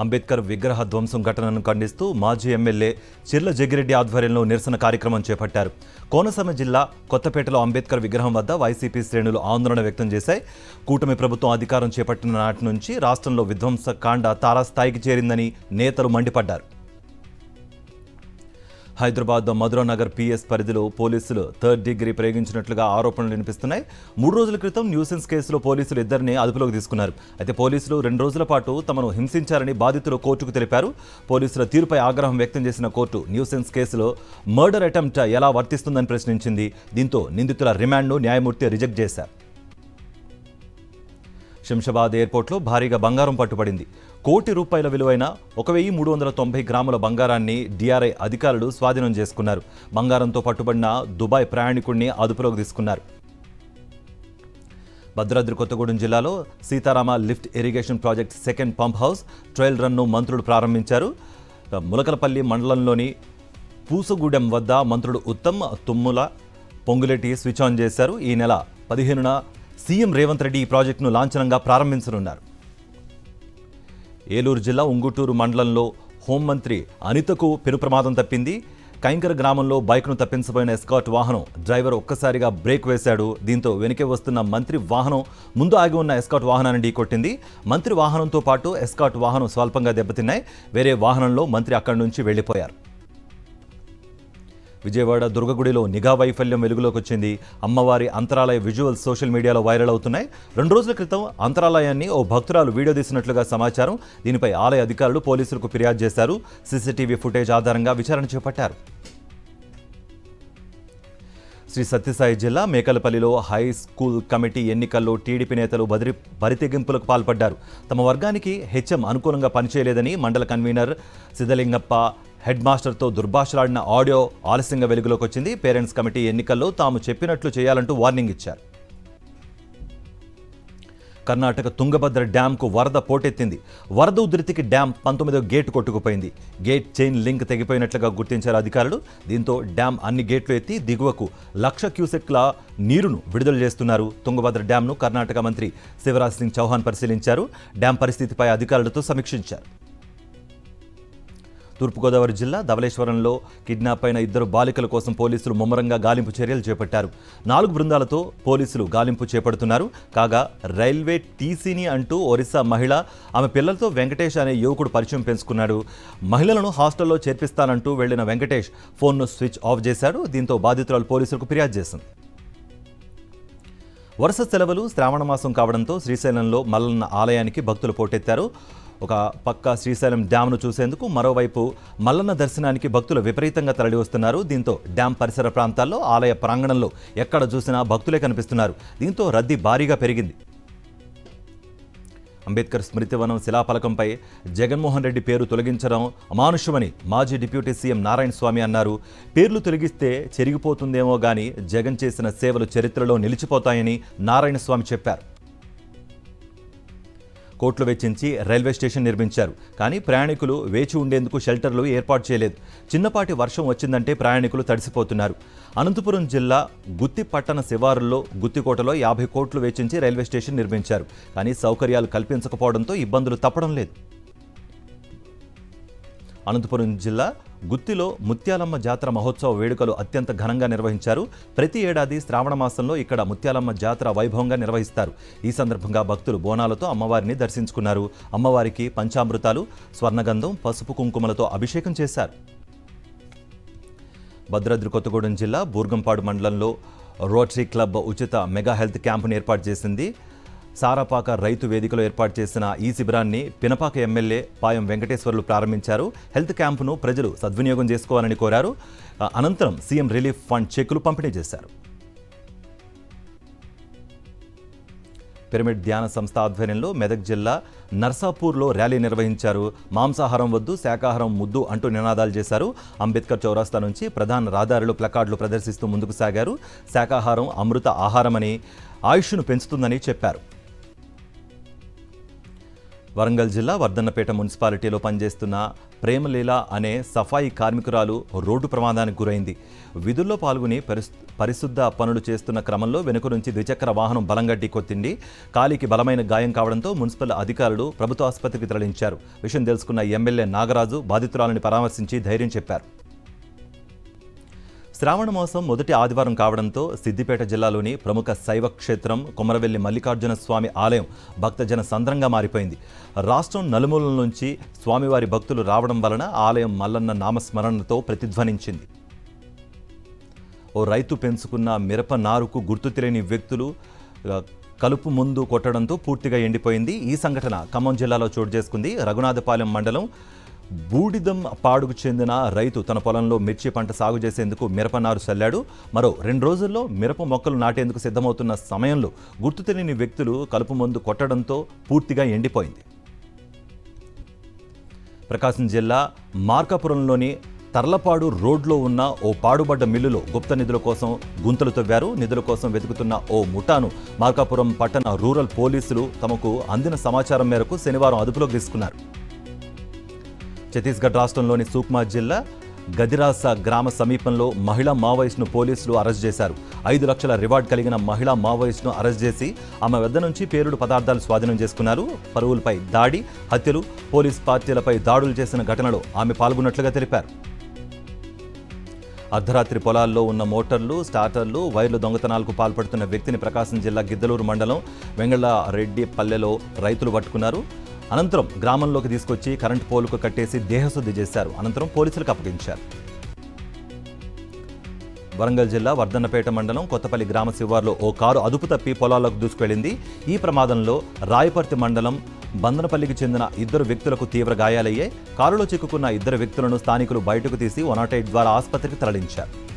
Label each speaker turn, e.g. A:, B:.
A: అంబేద్కర్ విగ్రహ ధ్వంసం ఘటనను ఖండిస్తూ మాజీ ఎమ్మెల్యే చిర్ల జగ్గిరెడ్డి ఆధ్వర్యంలో నిరసన కార్యక్రమం చేపట్టారు. కోనసీమ జిల్లా కొత్తపేటలో అంబేద్కర్ విగ్రహం వద్ద వైసీపీ శ్రేణులు ఆందోళన వ్యక్తం చేశాయి. కూటమి ప్రభుత్వం అధికారం చేపట్టిన నాటి నుంచి రాష్ట్రంలో విధ్వంస కాండ తారాస్థాయికి చేరిందని నేతలు మండిపడ్డారు. హైదరాబాద్ మధురానగర్ పిఎస్ పరిధిలో పోలీసులు థర్డ్ డిగ్రీ ప్రయోగించినట్లుగా ఆరోపణలు వినిపిస్తున్నాయి. మూడు రోజుల క్రితం న్యూసెన్స్ కేసులో పోలీసులు ఇద్దరిని అదుపులోకి తీసుకున్నారు. అయితే పోలీసులు రెండు రోజుల పాటు తమను హింసించారని బాధితులు కోర్టుకు తెలిపారు. పోలీసుల తీరుపై ఆగ్రహం వ్యక్తం చేసిన కోర్టు న్యూసెన్స్ కేసులో మర్డర్ అటెంప్ట్ ఎలా వర్తిస్తుందని ప్రశ్నించింది. దీంతో నిందితుల రిమాండ్ను న్యాయమూర్తి రిజెక్ట్ చేశారు. శంషాబాద్ ఎయిర్పోర్ట్లో భారీగా బంగారం పట్టుబడింది. కోటి రూపాయల విలువైన ఒక వెయ్యి మూడు వందల తొంభై గ్రాముల బంగారాన్ని డిఆర్ఐ అధికారులు స్వాధీనం చేసుకున్నారు. బంగారంతో పట్టుబడిన దుబాయ్ ప్రయాణికుడిని అదుపులోకి తీసుకున్నారు. భద్రాద్రి కొత్తగూడెం జిల్లాలో Sitarama lift irrigation project second pump house trial run మంత్రులు ప్రారంభించారు. ములకలపల్లి మండలంలోని పూసగూడెం వద్ద మంత్రుడు ఉత్తమ్ తుమ్ముల పొంగులెట్టి స్విచ్ ఆన్ చేశారు. ఈ నెల పదిహేనున సీఎం రేవంత్ రెడ్డి ఈ ప్రాజెక్టును లాంఛనంగా ప్రారంభించనున్నారు. ఏలూరు జిల్లా ఉంగుటూరు మండలంలో హోంమంత్రి అనితకు పెను ప్రమాదం తప్పింది. కైంకర గ్రామంలో బైక్ను తప్పించబోయిన ఎస్కాట్ వాహనం డ్రైవర్ ఒక్కసారిగా బ్రేక్ వేశాడు. దీంతో వెనుకే వస్తున్న మంత్రి వాహనం ముందు ఆగి ఉన్న ఎస్కాట్ వాహనాన్ని ఢీకొట్టింది. మంత్రి వాహనంతో పాటు ఎస్కాట్ వాహనం స్వల్పంగా దెబ్బతిన్నాయి. వేరే వాహనంలో మంత్రి అక్కడి నుంచి వెళ్ళిపోయారు విజయవాడ దుర్గగుడిలో నిఘా వైఫల్యం వెలుగులోకి వచ్చింది అమ్మవారి అంతరాలయ విజువల్స్ సోషల్ మీడియాలో వైరల్ అవుతున్నాయి. రెండు రోజుల క్రితం అంతరాలయాన్ని ఓ భక్తురాలు వీడియో తీసినట్లుగా సమాచారం. దీనిపై ఆలయ అధికారులు పోలీసులకు ఫిర్యాదు చేశారు. సీసీటీవీ ఫుటేజ్ ఆధారంగా విచారణ చేపట్టారు. శ్రీ సత్యసాయి జిల్లా మేకలపల్లిలో హై స్కూల్ కమిటీ ఎన్నికల్లో టీడీపీ నేతలు బదిరి బరితెగింపులకు పాల్పడ్డారు. తమ వర్గానికి హెచ్ఎం అనుకూలంగా పనిచేయలేదని మండల కన్వీనర్ సిద్ధలింగప్ప హెడ్ మాస్టర్తో దుర్భాషలాడిన ఆడియో ఆలస్యంగా వెలుగులోకి వచ్చింది పేరెంట్స్ కమిటీ ఎన్నికల్లో తాము చెప్పినట్లు చేయాలంటూ వార్నింగ్ ఇచ్చారు. కర్ణాటక తుంగభద్ర డ్యాంకు వరద పోటెత్తింది. వరద ఉధృతికి డ్యాం పంతొమ్మిదో గేటు కొట్టుకుపోయింది. గేట్ చైన్ లింక్ తెగిపోయినట్లుగా గుర్తించారు అధికారులు. దీంతో డ్యాం అన్ని గేట్లు ఎత్తి దిగువకు లక్ష క్యూసెక్ల నీరును విడుదల చేస్తున్నారు. తుంగభద్ర డ్యాంను కర్ణాటక మంత్రి శివరాజ్ సింగ్ చౌహాన్ పరిశీలించారు. డ్యాం పరిస్థితిపై అధికారులతో సమీక్షించారు. తూర్పుగోదావరి జిల్లా ధవళేశ్వరంలో కిడ్నాప్ అయిన ఇద్దరు బాలికల కోసం పోలీసులు ముమ్మరంగా గాలింపు చర్యలు చేపట్టారు. నాలుగు బృందాలతో పోలీసులు గాలింపు చేపడుతున్నారు. కాగా రైల్వే టీసీని అంటూ ఒరిస్సా మహిళ ఆమె పిల్లలతో వెంకటేష్ అనే యువకుడు పరిచయం పెంచుకున్నాడు. మహిళలను హాస్టల్లో చేర్పిస్తానంటూ వెళ్ళిన వెంకటేష్ ఫోన్ను స్విచ్ ఆఫ్ చేశాడు. దీంతో బాధితురాలు పోలీసులకు ఫిర్యాదు చేసింది వరుస సెలవులు శ్రావణ మాసం కావడంతో శ్రీశైలంలో మల్లన్న ఆలయానికి భక్తులు పోటెత్తారు. ఒక పక్క శ్రీశైలం డ్యాంను చూసేందుకు మరోవైపు మల్లన్న దర్శనానికి భక్తులు విపరీతంగా తరలి వస్తున్నారు దీంతో డ్యాం పరిసర ప్రాంతాల్లో ఆలయ ప్రాంగణంలో ఎక్కడ చూసినా భక్తులే కనిపిస్తున్నారు. దీంతో రద్దీ భారీగా పెరిగింది. అంబేద్కర్ స్మృతివనం శిలాఫలకంపై జగన్మోహన్ రెడ్డి పేరు తొలగించడం అమానుషమని మాజీ డిప్యూటీ సీఎం నారాయణ స్వామి అన్నారు. పేర్లు తొలగిస్తే చెరిగిపోతుందేమో గాని జగన్ చేసిన సేవలు చరిత్రలో నిలిచిపోతాయని నారాయణ స్వామి చెప్పారు. కోట్లు వెచ్చించి రైల్వే స్టేషన్ నిర్మించారు. కానీ ప్రయాణికులు వేచి ఉండేందుకు షెల్టర్లు ఏర్పాటు చేయలేదు. చిన్నపాటి వర్షం వచ్చిందంటే ప్రయాణికులు తడిసిపోతున్నారు. అనంతపురం జిల్లా గుత్తి పట్టణ శివారుల్లో గుత్తికోటలో యాభై కోట్లు వెచ్చించి రైల్వే స్టేషన్ నిర్మించారు. కానీ సౌకర్యాలు కల్పించకపోవడంతో ఇబ్బందులు తప్పడం లేదు. అనంతపురం జిల్లా గుత్తిలో ముత్యాలమ్మ జాతర మహోత్సవ వేడుకలు అత్యంత ఘనంగా నిర్వహించారు. ప్రతి ఏడాది శ్రావణ మాసంలో ఇక్కడ ముత్యాలమ్మ జాతర వైభవంగా నిర్వహిస్తారు. ఈ సందర్భంగా భక్తులు బోనాలతో అమ్మవారిని దర్శించుకున్నారు. అమ్మవారికి పంచామృతాలు స్వర్ణగంధం పసుపు కుంకుమలతో అభిషేకం చేశారు. భద్రాద్రి కొత్తగూడెం జిల్లా బూర్గంపాడు మండలంలో రోటరీ క్లబ్ ఉచిత మెగా హెల్త్ క్యాంపును ఏర్పాటు చేసింది. సారాపాక రైతు వేదికలో ఏర్పాటు చేసిన ఈ శిబిరాన్ని పినపాక ఎమ్మెల్యే పాయం వెంకటేశ్వర్లు ప్రారంభించారు. హెల్త్ క్యాంపును ప్రజలు సద్వినియోగం చేసుకోవాలని కోరారు. అనంతరం సీఎం రిలీఫ్ ఫండ్ చెక్కులు పంపిణీ చేశారు. పిరమిడ్ ధ్యాన సంస్థ ఆధ్వర్యంలో మెదక్ జిల్లా నర్సాపూర్లో ర్యాలీ నిర్వహించారు. మాంసాహారం వద్దు శాకాహారం ముద్దు అంటూ నినాదాలు చేశారు. అంబేద్కర్ చౌరాస్తా నుంచి ప్రధాన రహదారులు ప్లకార్డులు ప్రదర్శిస్తూ ముందుకు సాగారు. శాకాహారం అమృత ఆహారమని ఆయుష్ను పెంచుతుందని చెప్పారు. వరంగల్ జిల్లా వర్ధన్నపేట మున్సిపాలిటీలో పనిచేస్తున్న ప్రేమలీల అనే సఫాయి కార్మికురాలు రోడ్డు ప్రమాదానికి గురైంది. విధుల్లో పాల్గొని పరిశుద్ధ పనులు చేస్తున్న క్రమంలో వెనుక నుంచి ద్విచక్ర వాహనం బలంగా ఢీకొట్టింది. కాలికి బలమైన గాయం కావడంతో మున్సిపల్ అధికారులు ప్రభుత్వ ఆసుపత్రికి తరలించారు. విషయం తెలుసుకున్న ఎమ్మెల్యే నాగరాజు బాధితురాలని పరామర్శించి ధైర్యం చెప్పారు. శ్రావణ మాసం మొదటి ఆదివారం కావడంతో సిద్దిపేట జిల్లాలోని ప్రముఖ శైవ క్షేత్రం కొమరవెల్లి మల్లికార్జున స్వామి ఆలయం భక్తజన సంద్రంగా మారిపోయింది. రాష్ట్రం నలుమూలల నుంచి స్వామివారి భక్తులు రావడం వలన ఆలయం మల్లన్న నామస్మరణతో ప్రతిధ్వనించింది. ఓ రైతు పెంచుకున్న మిరప నారుకు గుర్తు తెలియని వ్యక్తులు కలుపు ముందు కొట్టడంతో పూర్తిగా ఎండిపోయింది. ఈ సంఘటన ఖమ్మం జిల్లాలో చోటు చేసుకుంది. రఘునాథపాలెం మండలం బూడిదం పాడుకు చెందిన రైతు తన పొలంలో మిర్చి పంట సాగు చేసేందుకు మిరప నారు చల్లాడు. మరో రెండు రోజుల్లో మిరప మొక్కలు నాటేందుకు సిద్ధమవుతున్న సమయంలో గుర్తు తెలియని వ్యక్తులు కలుపు మందు కొట్టడంతో పూర్తిగా ఎండిపోయింది. ప్రకాశం జిల్లా మార్కాపురంలోని తర్లపాడు రోడ్లో ఉన్న ఓ పాడుబడ్డ మిల్లులో గుప్త నిధుల కోసం గుంతలు తవ్వారు. నిధుల కోసం వెతుకుతున్న ఓ ముఠాను మార్కాపురం పట్టణ రూరల్ పోలీసులు తమకు అందిన సమాచారం మేరకు శనివారం అదుపులోకి తీసుకున్నారు. ఛత్తీస్గఢ్ రాష్ట్రంలోని సూక్మా జిల్లా గదిరాస గ్రామ సమీపంలో మహిళా మావోయిస్టును పోలీసులు అరెస్ట్ చేశారు. ఐదు లక్షల రివార్డ్ కలిగిన మహిళా మావోయిస్టును అరెస్ట్ చేసి ఆమె వద్ద నుంచి పేలుడు పదార్థాలు స్వాధీనం చేసుకున్నారు. పరువులపై దాడి హత్యలు పోలీస్ పార్టీలపై దాడులు చేసిన ఘటనలో ఆమె పాల్గొన్నట్లుగా తెలిపారు. అర్ధరాత్రి పొలాల్లో ఉన్న మోటార్లు స్టార్టర్లు వైర్లు దొంగతనాలకు పాల్పడుతున్న వ్యక్తిని ప్రకాశం జిల్లా గిద్దలూరు మండలం వెంగళరెడ్డి పల్లెలో రైతులు పట్టుకున్నారు. అనంతరం గ్రామంలోకి తీసుకొచ్చి కరెంటు పోలుకు కట్టేసి దేహశుద్ధి చేశారు. అనంతరం పోలీసులకు అప్పగించారు. వరంగల్ జిల్లా వర్ధన్నపేట మండలం కొత్తపల్లి గ్రామ శివార్లో ఓ కారు అదుపు తప్పి పొలాల్లోకి దూసుకువెళ్ళింది ఈ ప్రమాదంలో రాయపర్తి మండలం బందనపల్లికి చెందిన ఇద్దరు వ్యక్తులకు తీవ్ర గాయాలయ్యాయి. కారులో చిక్కుకున్న ఇద్దరు వ్యక్తులను స్థానికులు బయటకు తీసి వన్ ద్వారా ఆసుపత్రికి తరలించారు.